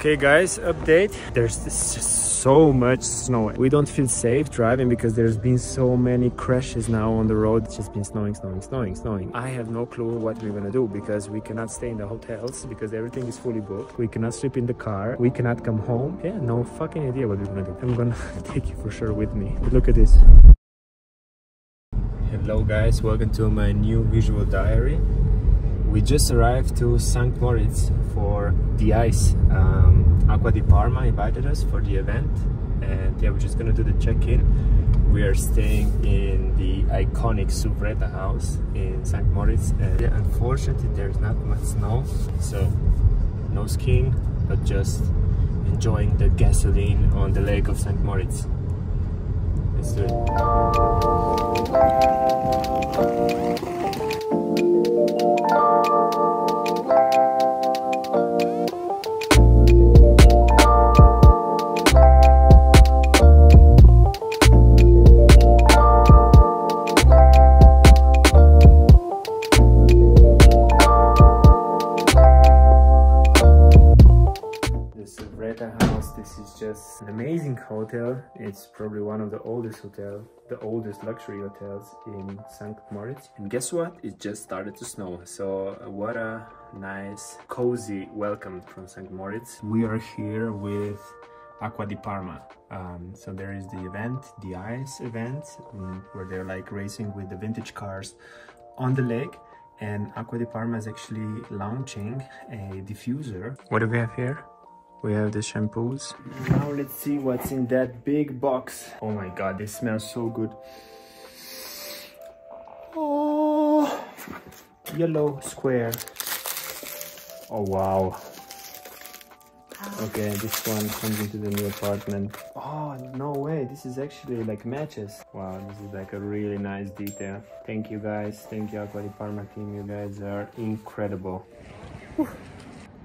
Okay guys, update. There's so much snow. We don't feel safe driving because there's been so many crashes now on the road. It's just been snowing, snowing, snowing, snowing. I have no clue what we're gonna do because we cannot stay in the hotels because everything is fully booked. We cannot sleep in the car. We cannot come home. Yeah, no fucking idea what we're gonna do. I'm gonna take you for sure with me. But look at this. Hello guys, welcome to my new visual diary. We just arrived to St. Moritz for the ice. Um, Acqua di Parma invited us for the event and yeah, we're just gonna do the check-in. We are staying in the iconic Suvretta house in St. Moritz and yeah, unfortunately there's not much snow, so no skiing, but just enjoying the gasoline on the lake of St. Moritz. Let's do it. It's probably one of the oldest hotel, the oldest luxury hotels in St. Moritz. And guess what? It just started to snow. So uh, what a nice, cozy welcome from St. Moritz. We are here with Acqua di Parma. Um, so there is the event, the ice event, um, where they're like racing with the vintage cars on the lake. And Acqua di Parma is actually launching a diffuser. What do we have here? We have the shampoos. Now let's see what's in that big box. Oh my god, this smells so good. Oh, yellow square. Oh wow. Okay, this one comes into the new apartment. Oh, no way. This is actually like matches. Wow, this is like a really nice detail. Thank you guys. Thank you Acqua di Parma team. You guys are incredible. Whew.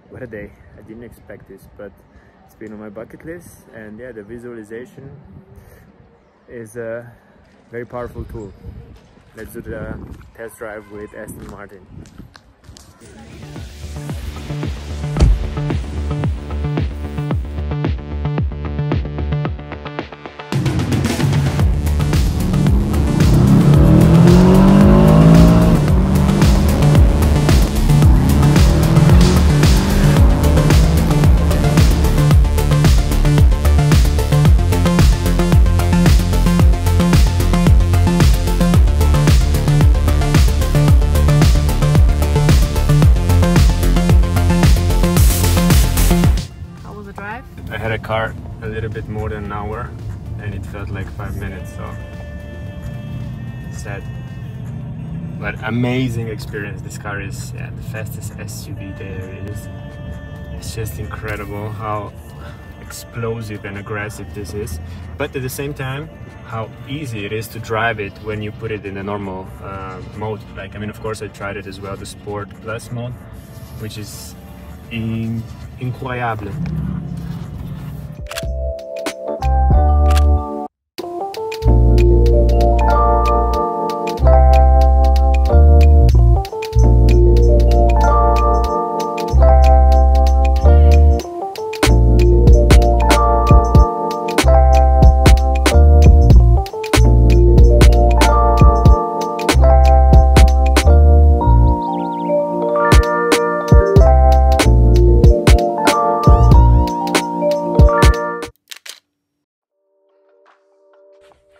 What a day. I didn't expect this, but it's been on my bucket list. And yeah, the visualization is a very powerful tool. Let's do the test drive with Aston Martin. Car a little bit more than an hour and it felt like five minutes so sad. But amazing experience this car is yeah, the fastest SUV there is. It's just incredible how explosive and aggressive this is but at the same time how easy it is to drive it when you put it in a normal uh, mode. Like I mean of course I tried it as well the sport plus mode which is in incroyable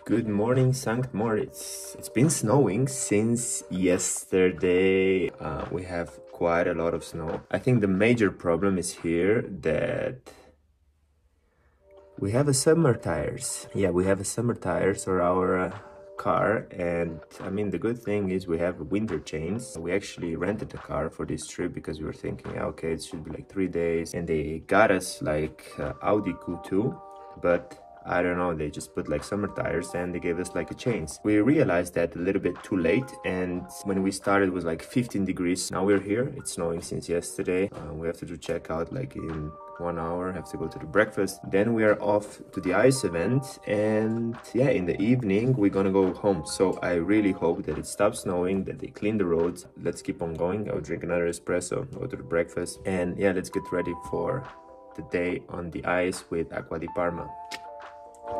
Good morning, St. Moritz. It's been snowing since yesterday. Uh, we have quite a lot of snow. I think the major problem is here that we have a summer tires. Yeah, we have a summer tires for our uh, car and I mean the good thing is we have winter chains. We actually rented a car for this trip because we were thinking okay it should be like three days and they got us like uh, Audi Q2 but I don't know, they just put like summer tires and they gave us like a chains. We realized that a little bit too late and when we started was like 15 degrees. Now we're here, it's snowing since yesterday. Uh, we have to do checkout like in one hour, have to go to the breakfast. Then we are off to the ice event and yeah, in the evening we're gonna go home. So I really hope that it stops snowing, that they clean the roads. Let's keep on going. I'll drink another espresso, go to the breakfast and yeah, let's get ready for the day on the ice with Acqua di Parma. Okay,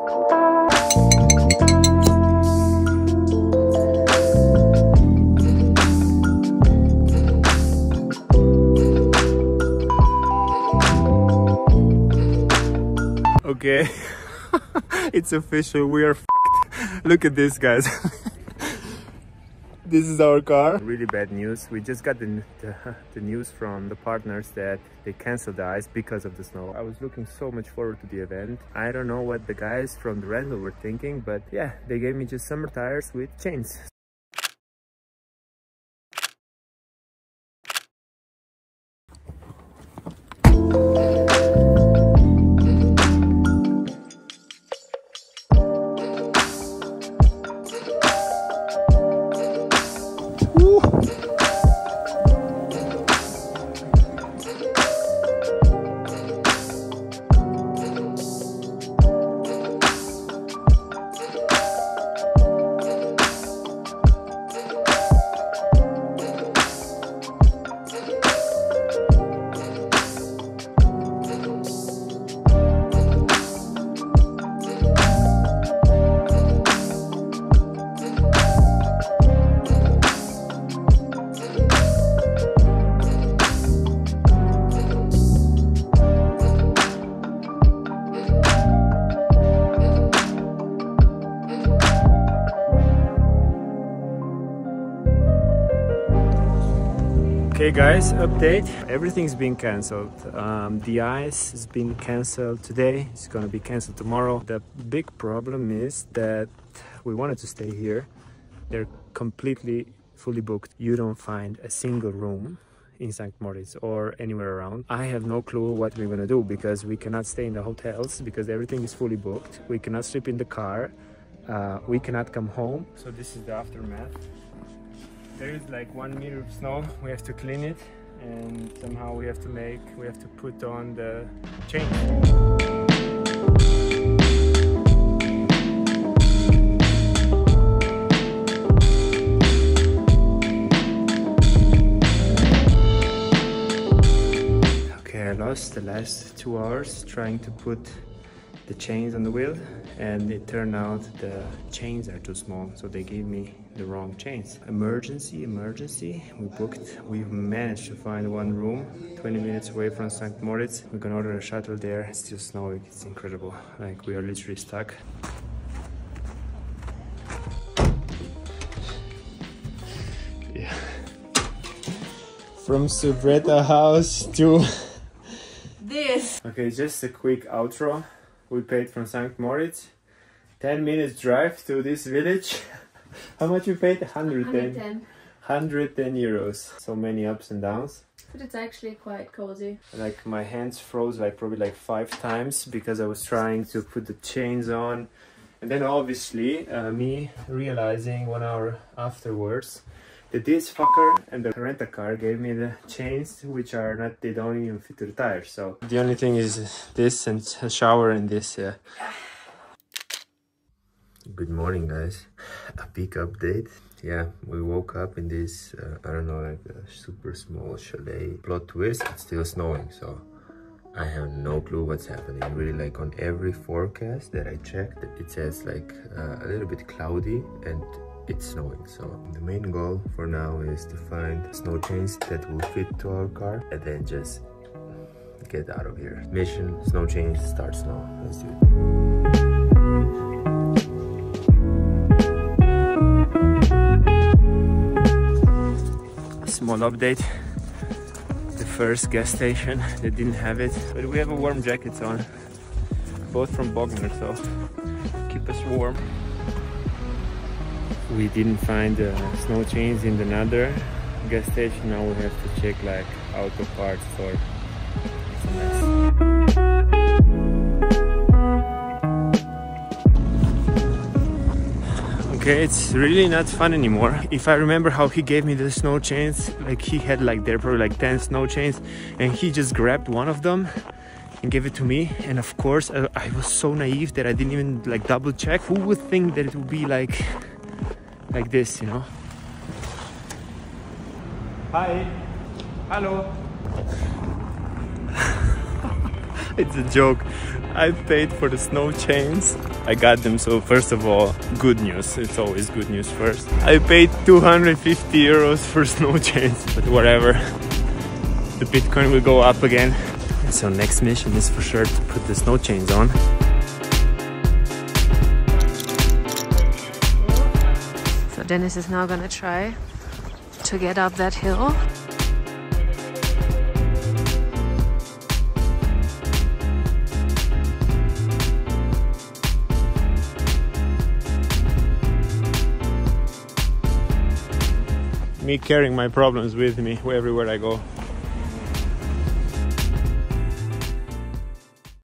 it's official, we are Look at this guys. this is our car. Really bad news. We just got the, the, the, news from the partners that they canceled the ice because of the snow. I was looking so much forward to the event. I don't know what the guys from the rental were thinking but yeah they gave me just summer tires with chains Okay guys, update. Everything's been cancelled. Um, the ice has been cancelled today. It's gonna be cancelled tomorrow. The big problem is that we wanted to stay here. They're completely fully booked. You don't find a single room in St. Moritz or anywhere around. I have no clue what we're gonna do because we cannot stay in the hotels because everything is fully booked. We cannot sleep in the car. Uh, we cannot come home. So this is the aftermath there is like one meter of snow. We have to clean it and somehow we have to make we have to put on the chain. Okay I lost the last two hours trying to put the chains on the wheel and it turned out the chains are too small so they gave me the wrong chains. Emergency emergency. We booked we've managed to find one room 20 minutes away from st moritz. We can order a shuttle there. It's still snowing. It's incredible. Like we are literally stuck. Yeah. From Suvretta house to this. Okay just a quick outro. We paid from St. Moritz. 10 minutes drive to this village. How much you paid? 110. 110. 110 euros. So many ups and downs. But it's actually quite cozy. Like my hands froze like probably like five times because I was trying to put the chains on. And then obviously uh, me realizing one hour afterwards that this fucker and the rental car gave me the chains which are not they don't even fit to the tires so the only thing is this and a shower and this yeah good morning guys. A big update. Yeah we woke up in this uh, i don't know like a super small chalet plot twist. It's still snowing so I have no clue what's happening. Really, like on every forecast that I checked, it says like uh, a little bit cloudy and it's snowing. So the main goal for now is to find snow chains that will fit to our car and then just get out of here. Mission snow chains start snow. Let's do it small update. The first gas station they didn't have it. But we have a warm jackets on both from Bogner so keep us warm. We didn't find uh, snow chains in another gas station. Now we have to check like auto parts for okay it's really not fun anymore if i remember how he gave me the snow chains like he had like there probably like 10 snow chains and he just grabbed one of them and gave it to me and of course I, I was so naive that i didn't even like double check who would think that it would be like like this, you know. Hi. Hello. it's a joke. I paid for the snow chains. I got them, so first of all, good news. It's always good news first. I paid 250 euros for snow chains, but whatever. The Bitcoin will go up again. So next mission is for sure to put the snow chains on. So Denis is now gonna try to get up that hill. Carrying my problems with me everywhere I go.